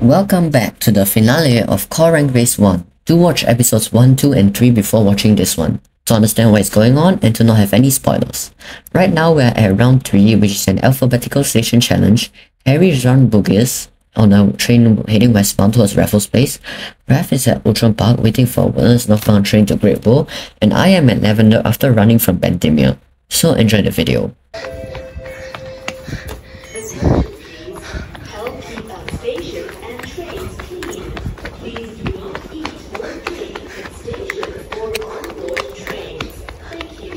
Welcome back to the finale of Core Rank Race 1. Do watch episodes 1, 2 and 3 before watching this one, to understand what is going on and to not have any spoilers. Right now we are at round 3 which is an alphabetical station challenge. Harry is on Bugis on a train heading westbound towards Raffles Place. Raph is at Outram Park waiting for Woodlands northbound train to Great World and I am at Lavender after running from Bendemeer. So enjoy the video. Help keep our stations and trains clean. Please do not eat or drink at stations or on board trains. Thank you.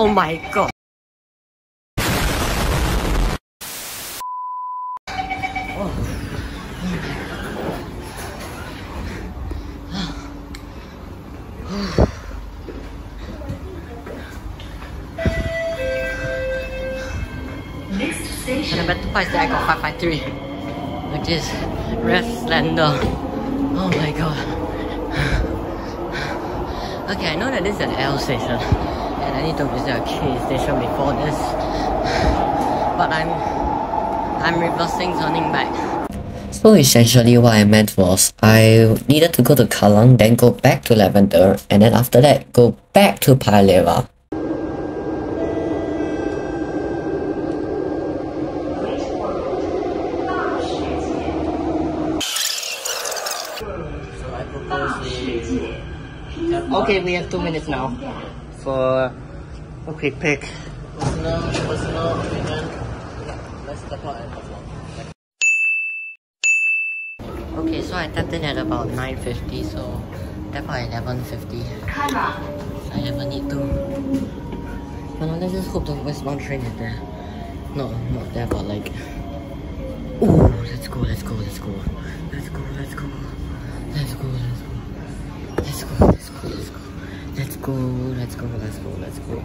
Oh my god. Next And station. I bet the price that I got 553. Which is Red Slender. Oh my god. Okay, I know that this is an L station. And I need to visit a K station before this. But I'm I'm reversing turning back. So essentially what I meant was I needed to go to Kallang, then go back to Lavender, and then after that go back to Paya Lebar. So I propose we... Okay, we have two minutes now for a quick pick. Personal, personal opinion. Let's step out and perform. Okay, so I tapped in at about 9.50, so tap out at 11.50. I have a need to. But now let's just hope the westbound train is there. No, not there, but like... Ooh, let's go, let's go, let's go. Let's go, let's go. Let's go, let's go. Let's go, let's go, let's go. Go, let's go, let's go, let's go.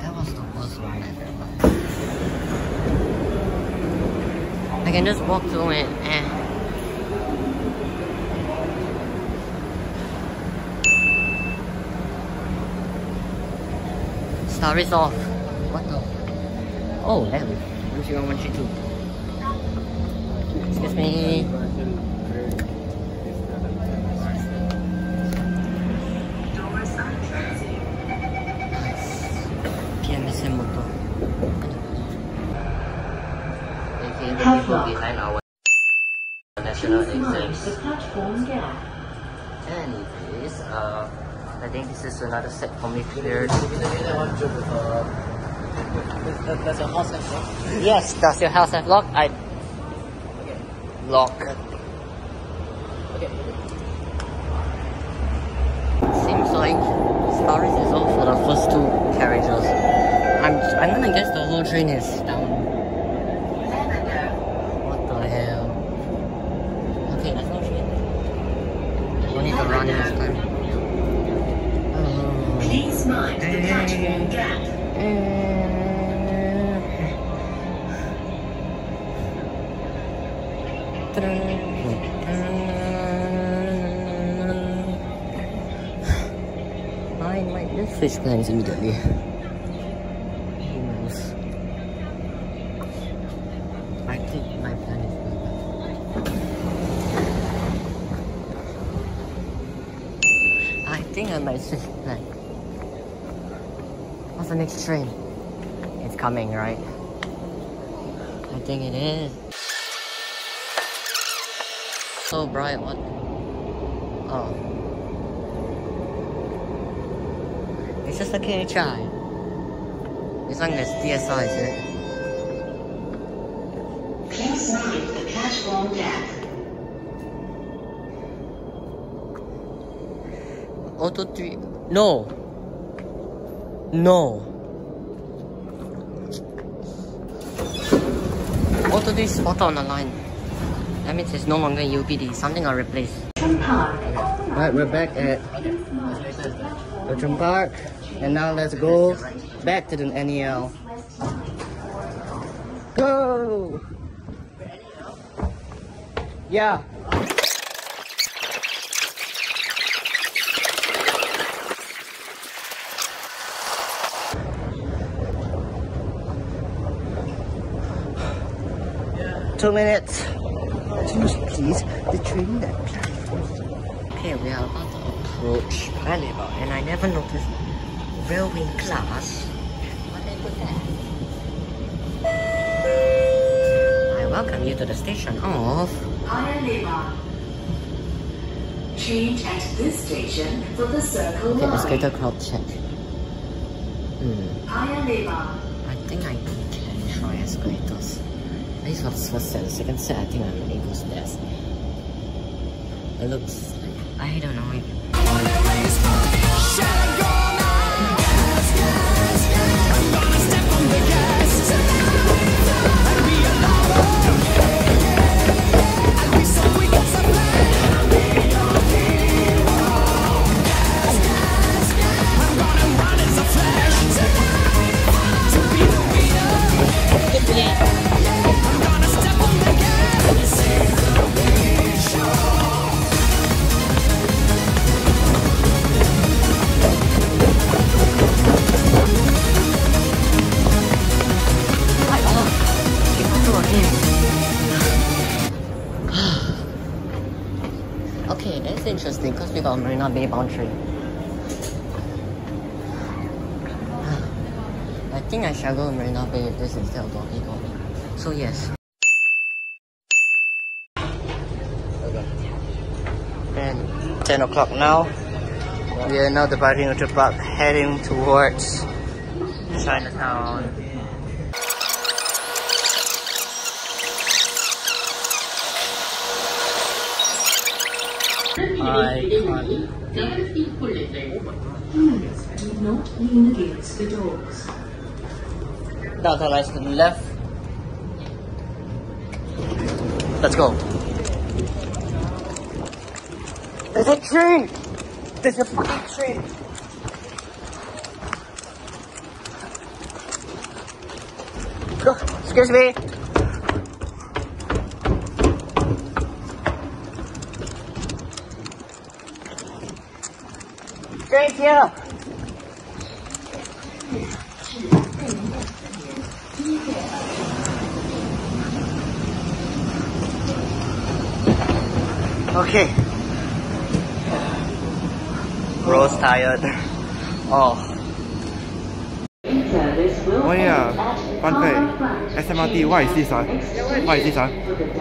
That was the worst one ever. I can just walk through it eh. Star is off. What the? Oh, damn. 101, 132. Excuse me. Doors are closing. PMSM motor. Okay, the Have people luck. behind our national Please mind exams. the platform gap. Anyways, uh, I think this is another set for me here. Does your house have lock? Yes, does your house have lock? I lock. Okay. Seems like STARiS is off for the first two carriages. I'm I'm gonna guess the whole train is down. I might just switch plans immediately. Who knows? I think my plan is good. I think I might switch plan. What's the next train? It's coming, right? I think it is. So bright, what? Oh. It's just a KHI. This one is DSI, is it? Please mind the platform gap. Auto 3. No! No! Auto 3 is spotted on the line. That means it's no longer UPD. Something I replace. Right, we're back at Outram Park. And now let's go back to the NEL. Go! Yeah. Two minutes. Two please. The train that Okay, we are about to approach Paya and I never noticed railway class. What they put there? I welcome you to the station of Paya Change at this station for the Circle Okay, Line. escalator crowd check. Hmm, Paya Lebar. I think I can try escalators. Least for the first set. The second set, I think I'm able to stairs. It looks like, I don't know. We got Marina Bay bound. I think I shall go Marina Bay if this is still Doggy Doggy. So yes. And 10 o'clock now. We are now departing Outram Park, heading towards Chinatown. I not lean against the doors. The left. Let's go. There's a train! There's a fucking train! Go, excuse me. Train here! Okay. Rose tired. Oh. Oh yeah, fun fact. SMRT, why is this? Uh? Why is this? Uh?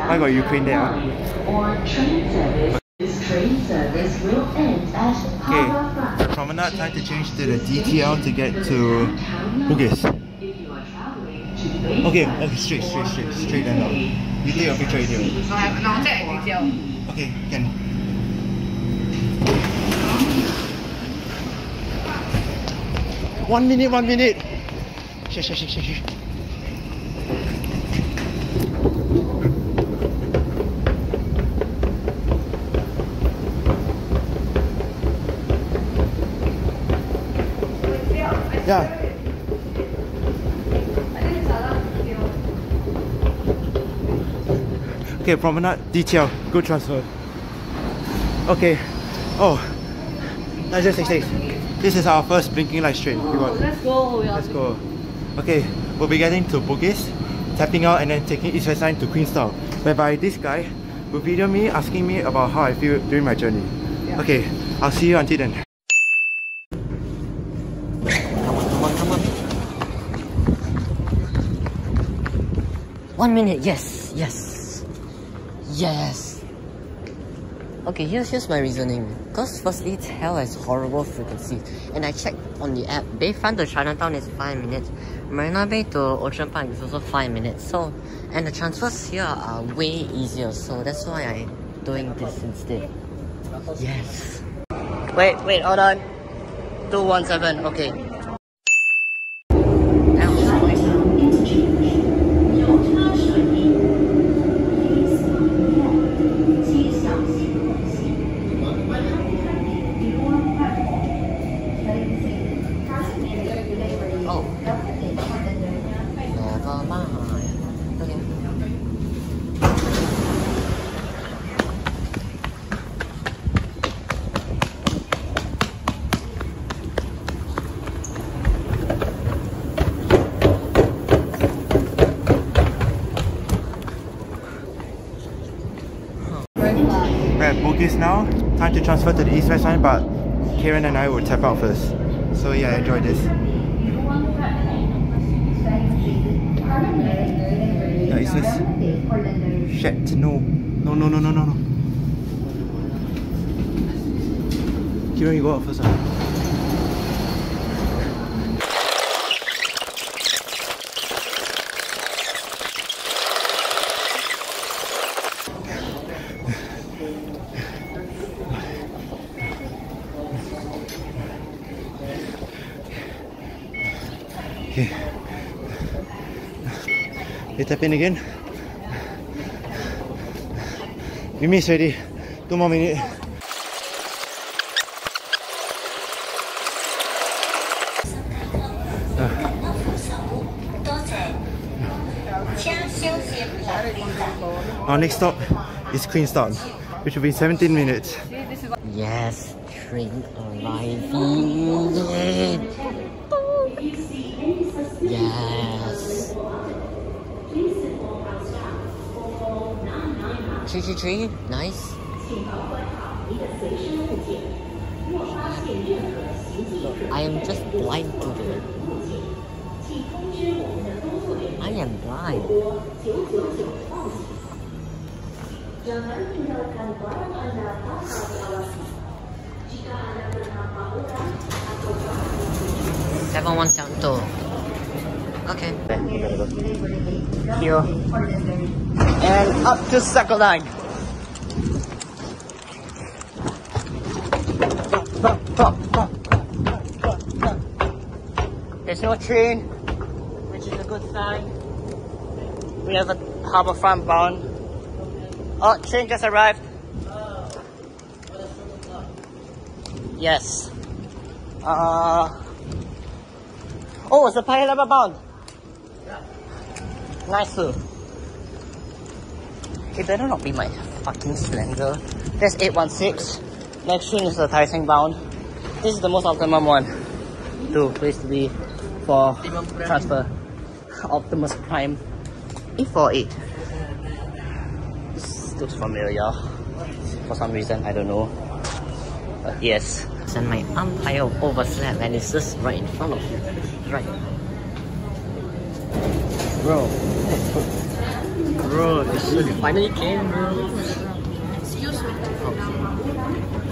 Why got Ukraine there? Uh? Or train service. This train service will end at Okay, Harbour Front. Promenade to change to the DTL to get to Bugis. If you are traveling to Beijing, Okay, okay, straight, straight, straight, straight then. Uh. You take your picture video. Okay, can. One minute, one minute. Shit, shit, shit, shit, shit. Yeah. Okay, promenade detail. Good transfer. Okay. Oh. 966. This is our first blinking light train. We Let's go. Let's go. Okay, we'll be getting to Bugis, tapping out and then taking East West Line to Queenstown, whereby this guy will video me asking me about how I feel during my journey. Okay, I'll see you until then. Come on, come on. One minute, yes, yes, yes. Okay, here's here's my reasoning. Because firstly, TEL has horrible frequency, and I checked on the app. Bayfront to Chinatown is five minutes. Marina Bay to Outram Park is also five minutes. So, and the transfers here are way easier. So that's why I'm doing this instead. Yes. Wait, wait, hold on. 217, okay. That was quick. Oh. Never mind. Okay. We're at Bugis now. Time to transfer to the East West line, but Karen and I will tap out first. So yeah, enjoy this. Yeah, West. Shit, no. No, no, no, no, no, no. Kieran, you go out first. ah. Okay. Again, You miss ready. Two more minutes. Our next stop is Queenstown, which will be 17 minutes. Yes, train arriving. Yeah. Three, three, three. Nice. I am just blind to the. I am blind. Seven one seven two. Okay. Here. And up to Circle Line. There's no train, which is a good sign. We have a Harbourfront bound. Oh, train just arrived. Yes. Uh. Oh, it's a Paya Lebar bound. Nice too. It better not be my fucking slender. There's 816. Next train is the Seng bound. This is the most optimum one to place to be for transfer. Optimus Prime 848. This looks familiar. For some reason, I don't know. But yes. And my umpire overslept and it's just right in front of you. Right. Bro. bro, the shit finally came, bro. Excuse me.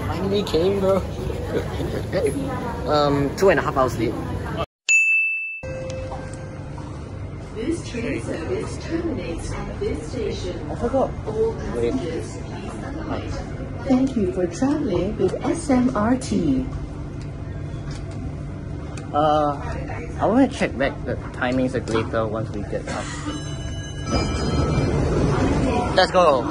Finally came, bro. um, two and a half hours late. This train service terminates at this station. I forgot. All Wait. passengers, please alight. Thank you for traveling with SMRT. Uh, I want to check back the timings of later once we get up. Let's go.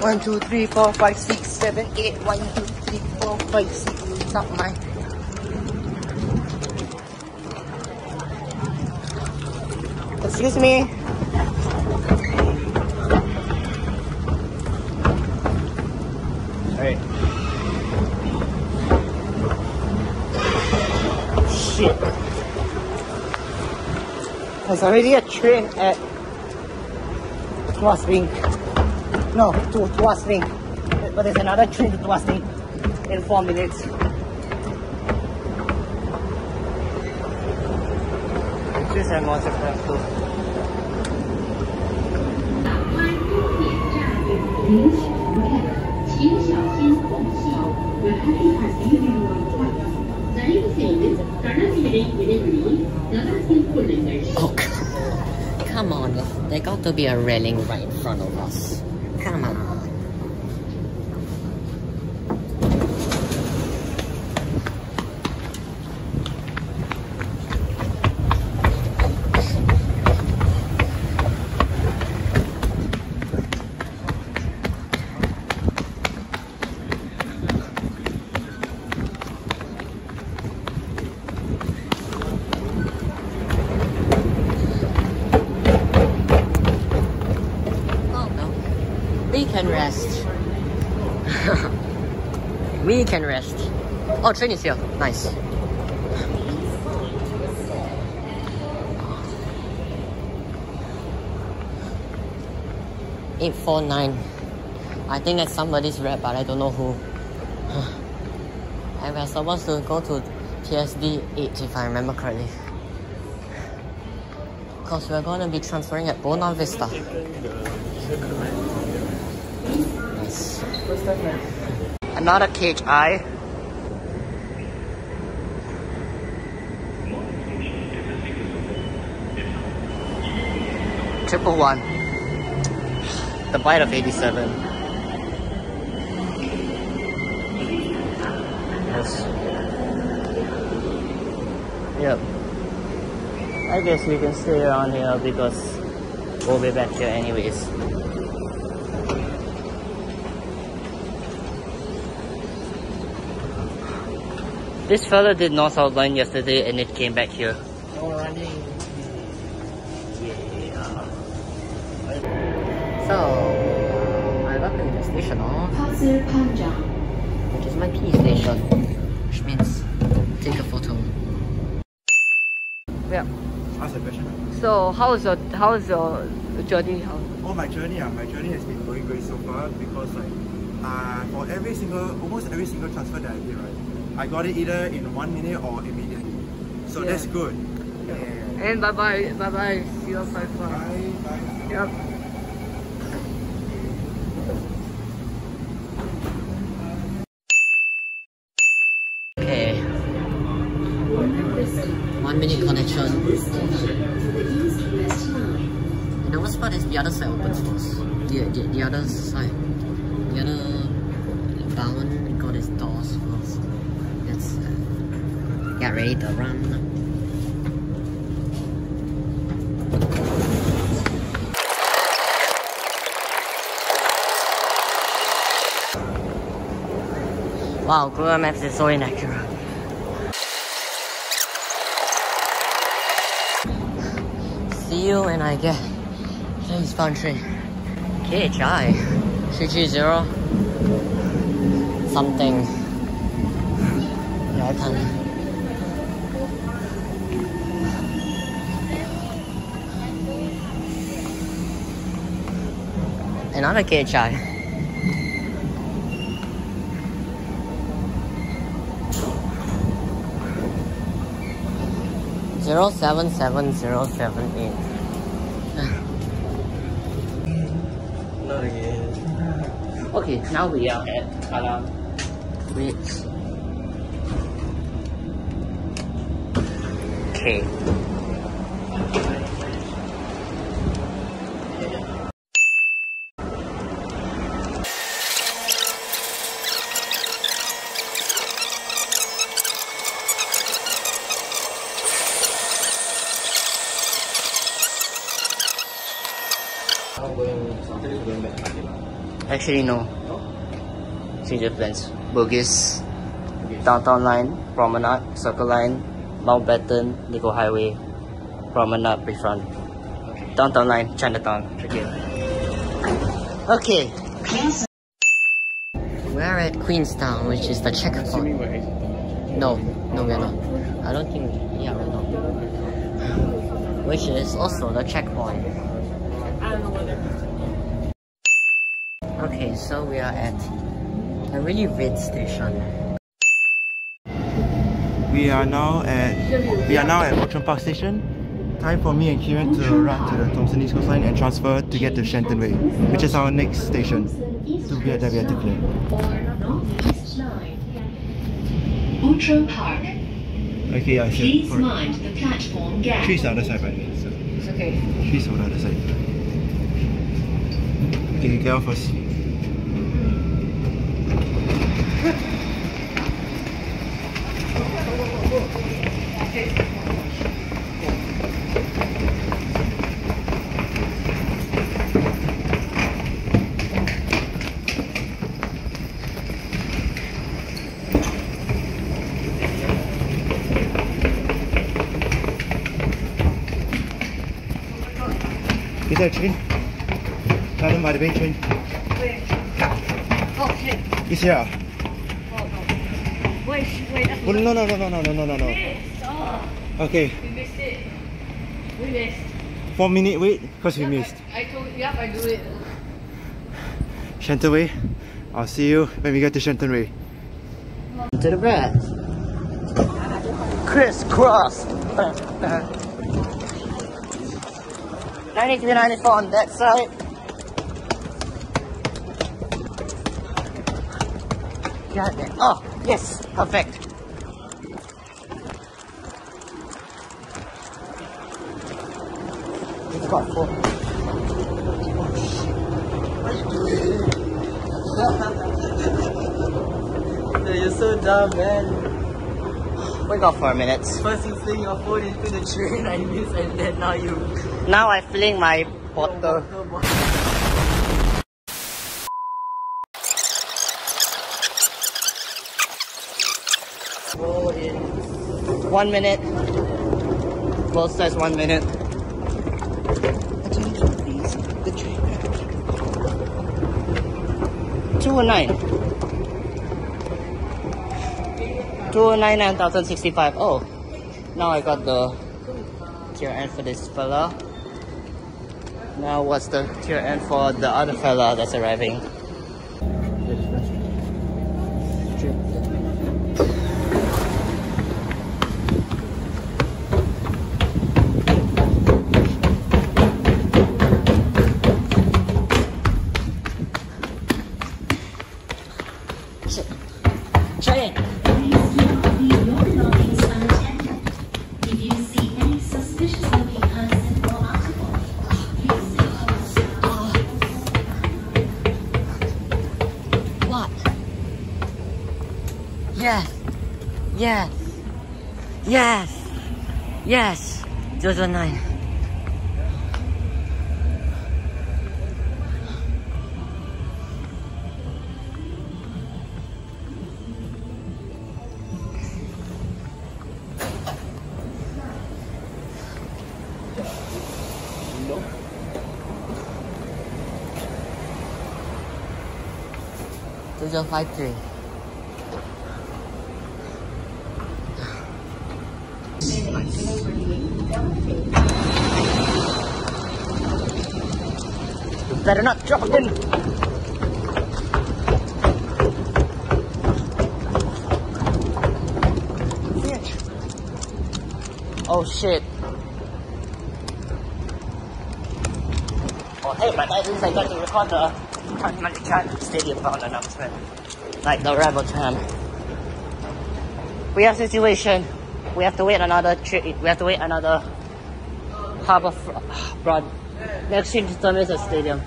One, two, three, four, five, six, seven, eight. One, two, three, four, five, six. Not mine. Excuse me. There's already a train eh, at Tuas Link. No, to Tuas Link. But there's another train to Tuas Link in four minutes. This is more successful. 您 There got to be a railing right in front of us. Come on. Oh no. We can rest. We can rest. Oh, train is here. Nice. Eight four nine. I think it's somebody's rep, but I don't know who. and we're supposed to go to TSD 8 if I remember correctly. Because we're gonna be transferring at Buona Vista. Nice. Another KHI. Triple one. The bite of 87. Yes. Yep. I guess we can stay around here because we'll be back here anyways. This fella did north south line yesterday and it came back here. No running. Yeah. So, I work in the station of which is my P station, which means take a photo. Yeah. Ask a question. So, how is your how is your journey? How? Oh, my journey. Uh, my journey has been going great so far because like uh, for every single almost every single transfer that I did, right I got it either in one minute or immediately. So Yeah. that's good. Yeah. And bye bye bye bye. See you bye bye. Bye, bye. Yep. Ready to. Wow, Google Maps is so inaccurate. See you when I get to this country. KHI 330 something. Yeah, I can. Another KHI. Zero seven seven zero seven eight. Okay, now we are at um, Kallang Bridge. Okay. Actually, no. Change of plans. Bugis, Downtown Line, Promenade, Circle Line, Mountbatten, Nicoll Highway, Promenade, Bayfront. Downtown Line, Chinatown, again. Okay. We're at Queenstown, which is the checkpoint. No, no, we're not. I don't think. Yeah, we're not. Which is also the checkpoint. Okay, so we are at a really red station. We are now at we are now at Outram Park Station. Time for me and Kieran to run to the Thomson East Coast Line and transfer to get to Shenton Way, which is our next station to get that we have to clear. Outram Park. Okay, I see. Please mind the platform gap. Trees the other side, by the way. So It's okay. trees on the other side. Okay, get off first. Is there a train? Madam, by the way, train. Okay. Is here? Wait, wait. That's Oh, no, no, no, no, no, no, no, no, no. Oh, Okay, we missed it. We missed. four minute wait, because we missed. I, I told you, yep, I do it. Shenton Way. I'll see you when we get to Shenton Way. To the bread. Crisscross. 93, 94 on that side. Got it. Oh, yes, perfect. It's got four. You're so dumb, man. We got four minutes. First you fling your phone into the train, I miss, and then now you. Now I fling my bottle. Roll in. One minute. Both says one minute. Attention please. The train. 209. 209 9065. Oh. Now I got the tier N for this fella. Now what's the tier N for the other fella that's arriving? Yes. Yes. Yes. Yes. Jojo 9. Jojo 53. You better not drop in. Bitch. Oh shit. Oh hey, but at least I got to record the Tanmanikan Stadium bound announcement. Like the Rebel Tram. We have situation. We have to wait another tri- we have to wait another harbor fr- broad next to Terminus Stadium.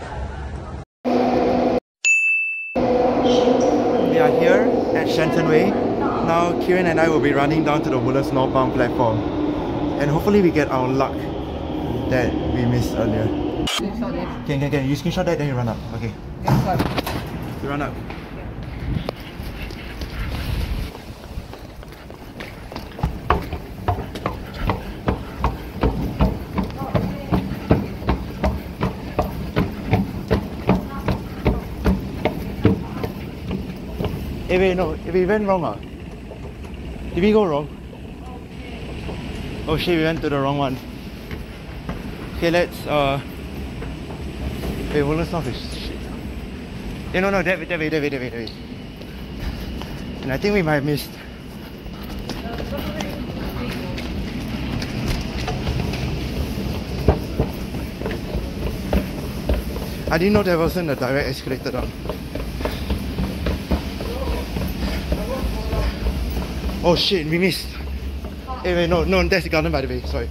We are here at Shenton Way. Now Kieran and I will be running down to the Woodlands northbound platform. And hopefully we get our luck that we missed earlier. Can, can, can. You screenshot that then you run up. Okay. You run up. Eh wait, no, we went wrong ah. Did we go wrong? Oh shit, we went to the wrong one. Okay, let's uh Wait, Woodlands North is shit. Eh no no, that way, that way, that way, that way, that way. And I think we might have missed. I didn't know there wasn't a direct escalator down. Oh shit, we missed. Hey, wait, no, no, that's the garden by the way, sorry.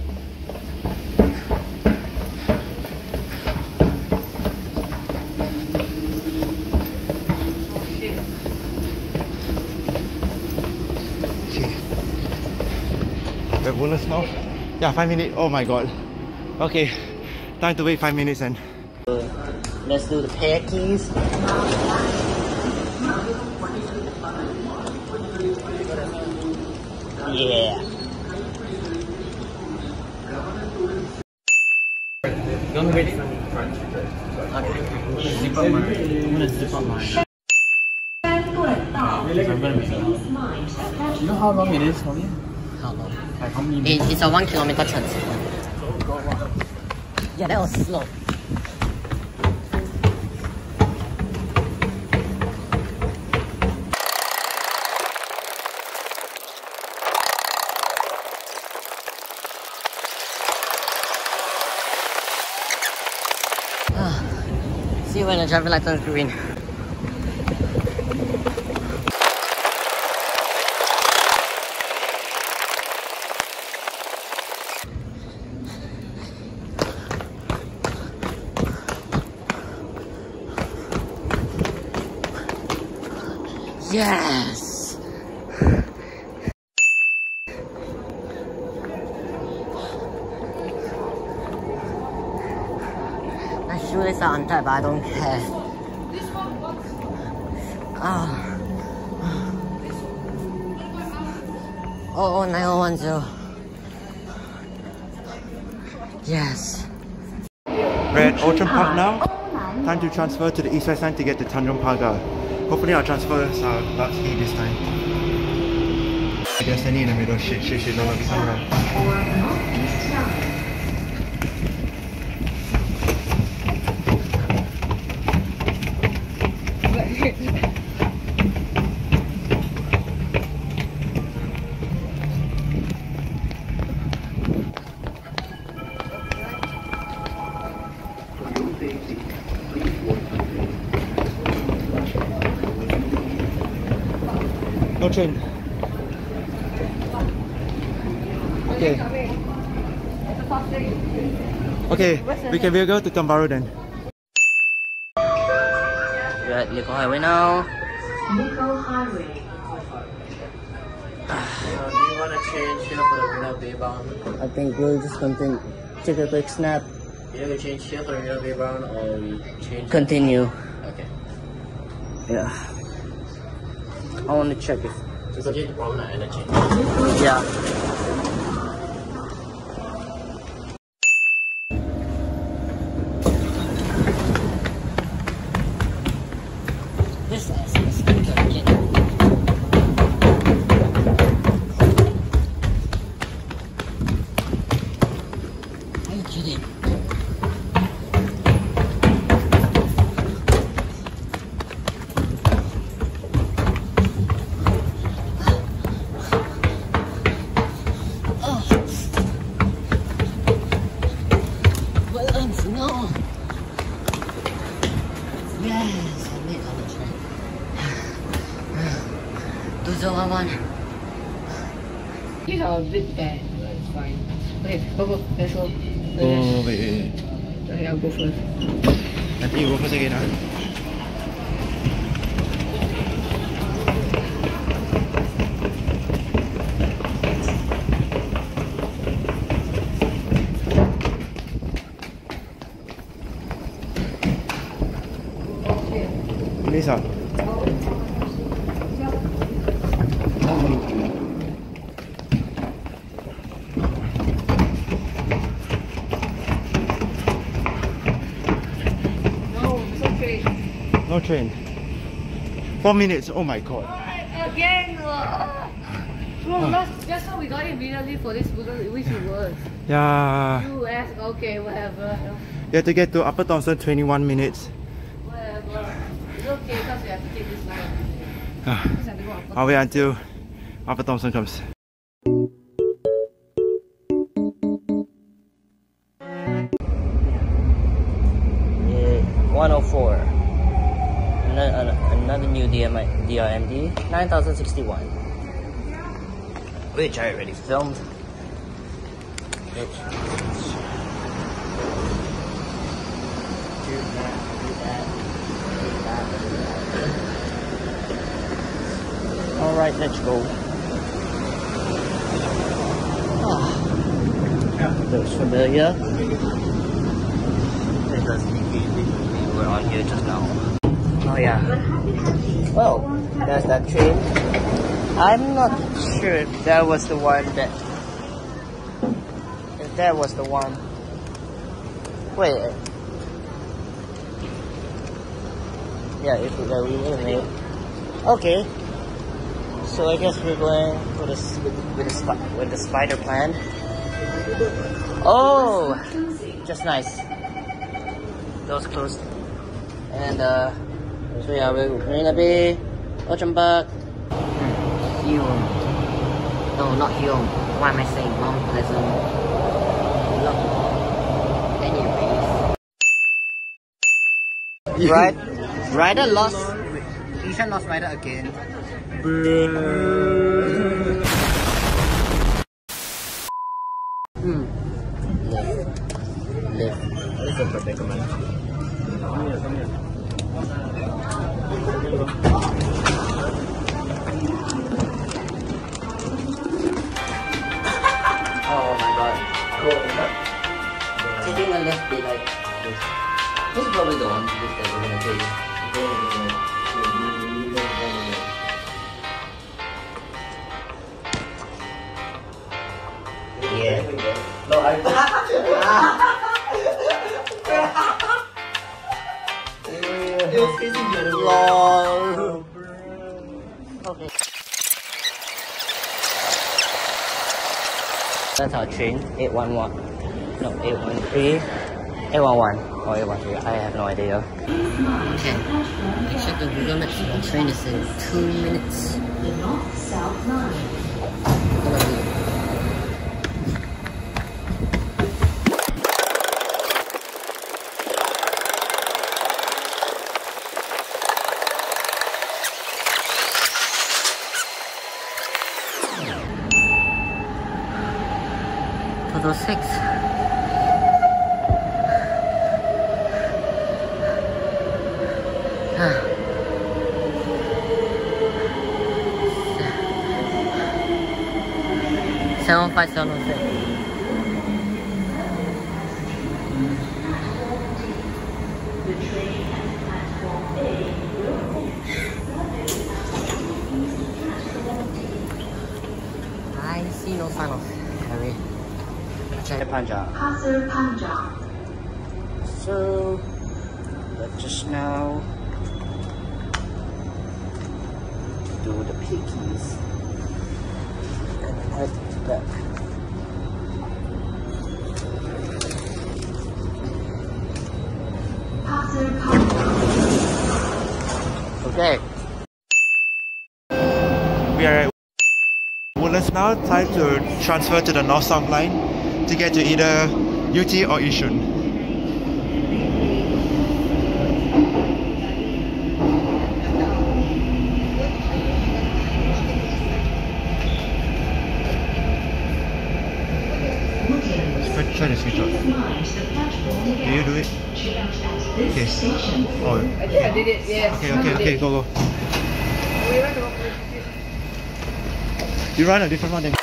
Woodlands now? Yeah, five minutes. Oh my god. Okay, time to wait five minutes and Let's do the pair keys. Yeah. You know how long it is from here? How long? Like how many It, it's a one kilometer transfer. Yeah, that was slow. you when the traffic light turns green. Yes! My I don't care. Ah. Oh, oh, 9010. Yes. We're at Outram Park now. Time to transfer to the East West Line to get to Tanjong Pagar. Hopefully our transfers are speed this time. They're standing in the middle. Shit, shit, shit. No, no. No Okay, we can we'll go to Tambaru then. We're at Nicoll Highway now. Nicoll Highway. do you want to change here for the Reno Bay bound? I think we'll just continue. Take a quick snap. Either we change here for the Reno Bay bound or we change. Continue. okay. Yeah. I want to check if. Just change the promenade and then change. Yeah. Go. Oh, wait, wait. Okay, I'll go first. I think you go first again, huh? Train. Four minutes. Oh my god. Again! Uh, well, last, just now we got immediately for this because which it was. Yeah. US, okay, whatever. You have to get to Upper Thomson 21 minutes. Whatever. It's okay because we have to take this line. Ah, Because I have to go on I'll wait until Upper Thomson comes. New DMI, DRMD, 9061. Which I already filmed. Which, do that, do that, do that, do that. Alright, let's go. Ah, looks familiar. Because we, we, we, we were on here just now. Oh yeah. Well, there's that train. I'm not sure if that was the one that. If that was the one. Wait. Yeah, if uh, we late. Okay. So I guess we're going for the with, with the with the spider plan. Oh, just nice. Doors closed. And uh, so yeah, we're Marina Bay, Ocean Park. Hume. No, not Hume. Why am I saying Mount Pleasant? Anyways. Right, Rider lost. Ishan lost Rider again. Hmm. Left. Left. This is probably the one that we're gonna take. Yeah. No, I It was facing the. Okay. That's our train, 811. No, 813. 811 or 813. I have no idea. Okay. I checked the Google Maps. The train is in two minutes. The North-South Line. Gonna Total six. 715 715. I see no sign of Harry. Check Punjab. Pasir Panjang. So, let's just now do the pickies head back. Pasir Panjang. Okay. We are at Woodlands now. Time to transfer to the North South line to get to either Yew Tee or Yishun. Try, the screenshot. Did you do it? Okay. Oh. I think I did it, yes. Okay, okay, okay, go, go. We went to walk You run a different one then.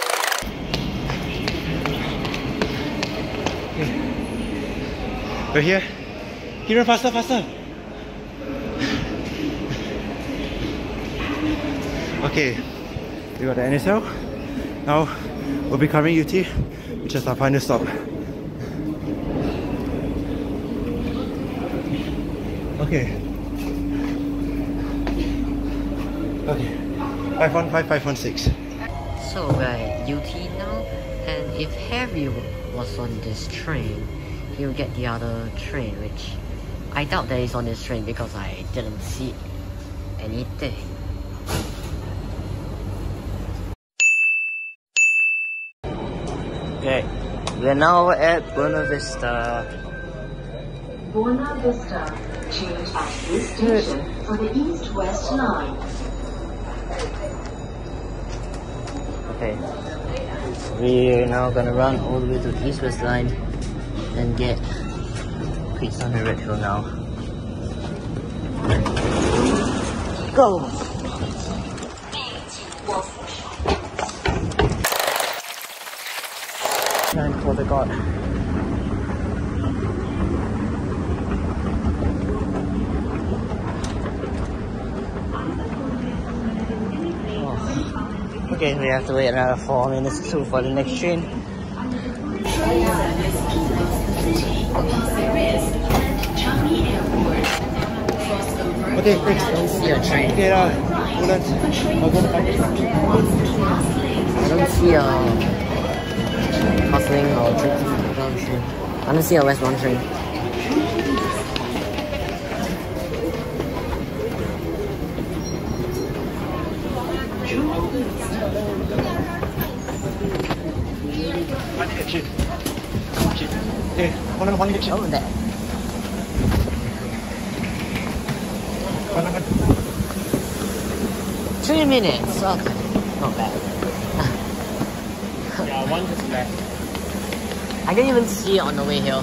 We're here. You run faster, faster? okay, we got the NSL. Now we'll be covering Yew Tee, which is our final stop. Okay. Okay. 515, 516. So we're at Yew Tee now, and if Harry was on this train, he'll get the other train, which I doubt that he's on this train because I didn't see anything. Okay. We're now at Buona Vista. Buona Vista. Change at this station for the East-West Line. Okay. We're now gonna run all the way to the East West line and get Pizza on the Hill now. Go! Time for the god. Okay, we have to wait another four minutes too for the next train. Okay, thanks. I don't see a train. Okay, uh, Woodlands. I'll go to find it. I don't see a hustling or don't. I don't see a westbound train. I need a chip. Chip. Okay, one on one chip. Oh. Three minutes. Okay. Not bad. Yeah, one just left. I didn't even see it on the way here.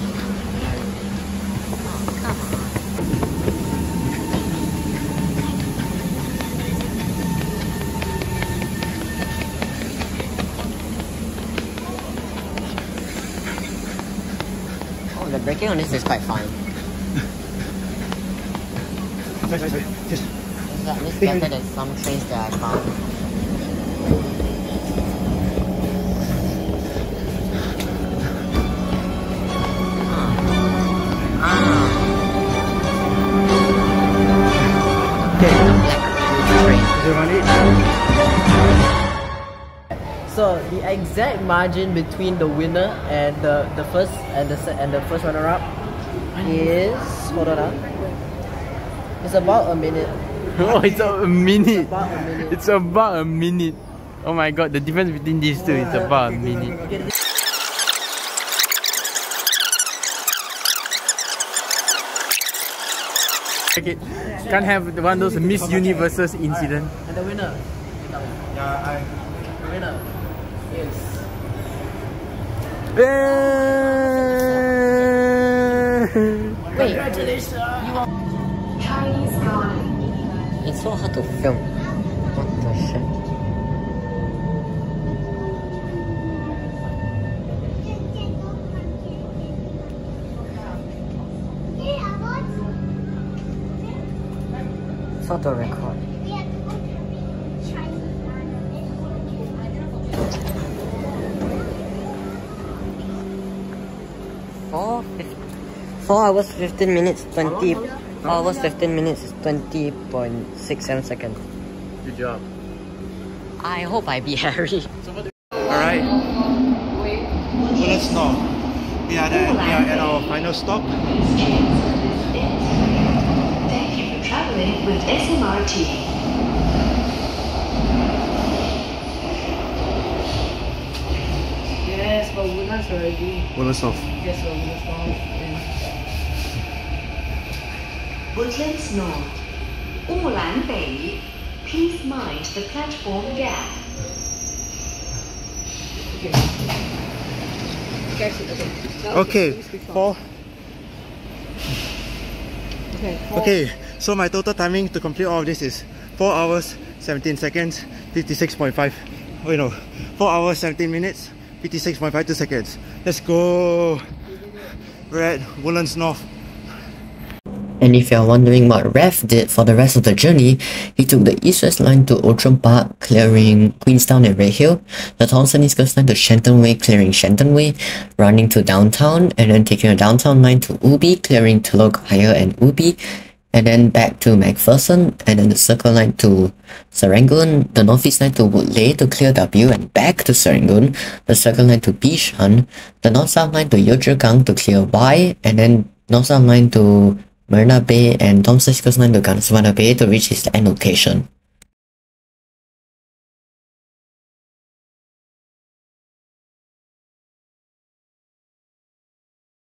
The on this is quite fine. Sorry, sorry, sorry. Just It's at least better than some trains that I found. So the exact margin between the winner and the, the first and the and the first runner up is hold on ah. It's about a minute. Oh, it's a minute. About a minute. It's about a minute. Oh my god, the difference between these two is about a minute. Okay, can't have one of those Miss Universes incident. And the winner. Yeah, I. The winner is Wait. It's so hard to film. What the shit? It's auto record. 4 hours 15 minutes 20 4 hours 15 minutes 20.67 seconds. Good job. I hope I be Harry. Alright. Let's stop. We are, at, we are at our final stop. Thank you for traveling with SMRT. Yes, but Woodlands already. Woodlands off. Yes, but are off. Woodlands North, Umulan Bay. Please mind the platform gap. Okay, four. Okay, okay, so my total timing to complete all of this is 4 hours 17 seconds 56.5 oh no. 4 hours 17 minutes 56.52 seconds. Let's go. We're at Woodlands North. And if you're wondering what Rev did for the rest of the journey, he took the east-west line to Outram Park, clearing Queenstown and Redhill, the Thomson East Coast line to Shenton Way, clearing Shenton Way, running to downtown, and then taking a downtown line to Ubi, clearing Telok Ayer and Ubi, and then back to MacPherson, and then the circle line to Serangoon, the northeast line to Woodleigh to clear W and back to Serangoon, the circle line to Bishan, the north-south line to Yio to clear Y, and then north-south line to Marina Bay and Thomson East Coast line to Bay to reach its end location.